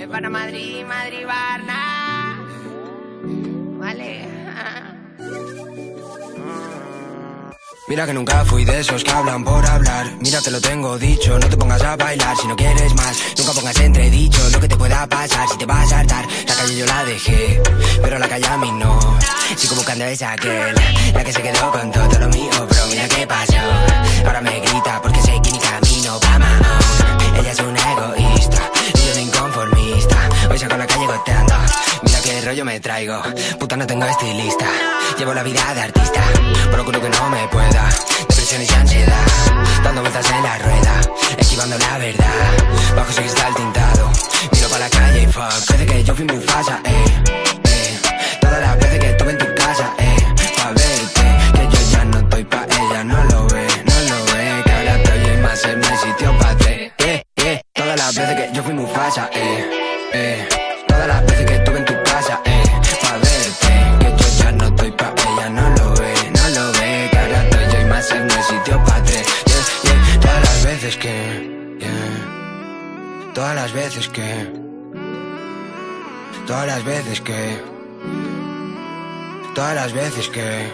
Es para Madrid, Madrid, Barna. Vale. Mira que nunca fui de esos que hablan por hablar. Mira, te lo tengo dicho, no te pongas a bailar si no quieres más. Nunca pongas entredicho lo que te pueda pasar si te vas a hartar. La calle yo la dejé, pero la calle a mí no. Sigo buscando esa aquel, la que se quedó con todo lo mío. Pero mira qué pasó, rollo me traigo, puta no tengo estilista. Llevo la vida de artista, procuro que no me pueda. Depresión y ansiedad, dando vueltas en la rueda, esquivando la verdad. Bajo su cristal tintado, miro para la calle y fuck. Parece que yo fui muy falla, eh, eh. Todas las veces que estuve en tu casa, eh, pa' verte. Que yo ya no estoy pa' ella, no lo ve, no lo ve. Que ahora estoy más en el sitio pa' tres, eh, eh. Todas las veces que yo fui muy falla, eh, eh. Todas las veces que que. Todas las veces que, todas las veces que, todas las veces que.